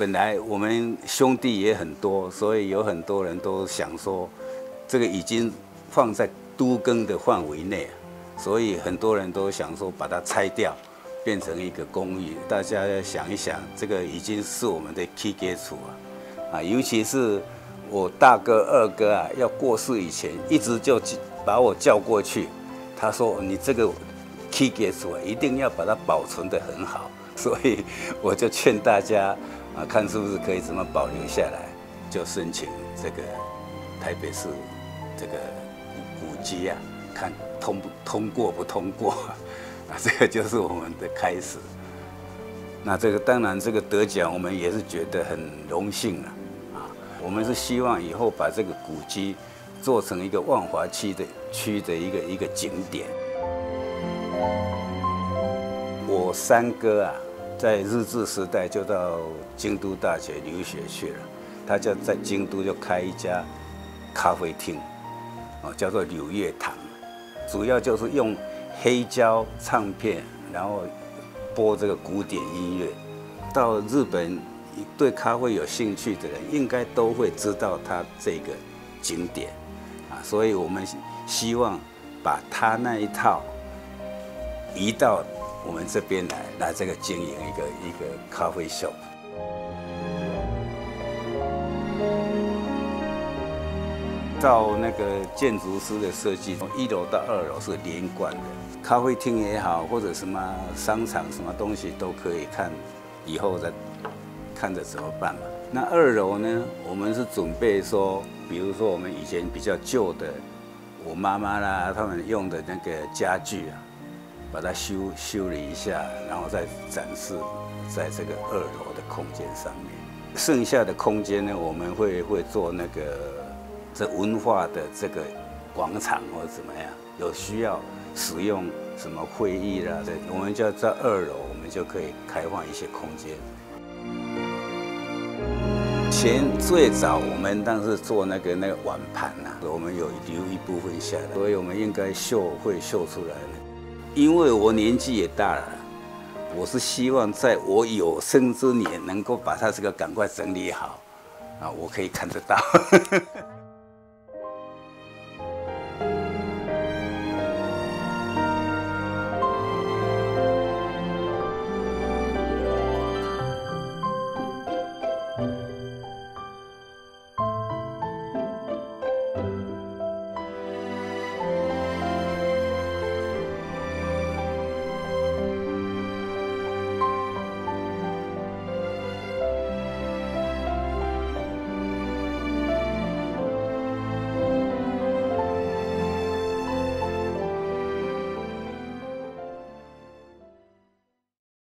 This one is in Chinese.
本来我们兄弟也很多，所以有很多人都想说，这个已经放在都更的范围内，所以很多人都想说把它拆掉，变成一个公寓。大家要想一想，这个已经是我们的 key 基础啊，啊，尤其是我大哥、二哥啊，要过世以前，一直就把我叫过去，他说你这个 key 基础啊，一定要把它保存得很好。所以我就劝大家啊，看是不是可以怎么保留下来，就申请这个台北市这个古古迹啊，看通不通过不通过啊，这个就是我们的开始。那这个当然这个得奖，我们也是觉得很荣幸了啊。我们是希望以后把这个古迹做成一个万华区的区的一个一个景点。我三哥啊。在日治时代就到京都大学留学去了，他就在京都就开一家咖啡厅，哦，叫做柳叶堂，主要就是用黑胶唱片，然后播这个古典音乐。到日本对咖啡有兴趣的人，应该都会知道他这个景点，啊，所以我们希望把他那一套移到。我们这边来来这个经营一个一个咖啡 shop，照那个建筑师的设计，从一楼到二楼是连贯的，咖啡厅也好，或者什么商场什么东西都可以看，以后再看着怎么办嘛。那二楼呢，我们是准备说，比如说我们以前比较旧的，我妈妈啦他们用的那个家具啊。把它修修理一下，然后再展示在这个二楼的空间上面。剩下的空间呢，我们会会做那个这文化的这个广场或者怎么样，有需要使用什么会议啦，这我们就在二楼，我们就可以开放一些空间。前最早我们当时做那个那个碗盘呐，我们有留一部分下来，所以我们应该绣会绣出来的。因为我年纪也大了，我是希望在我有生之年能够把它这个赶快整理好，啊，我可以看得到。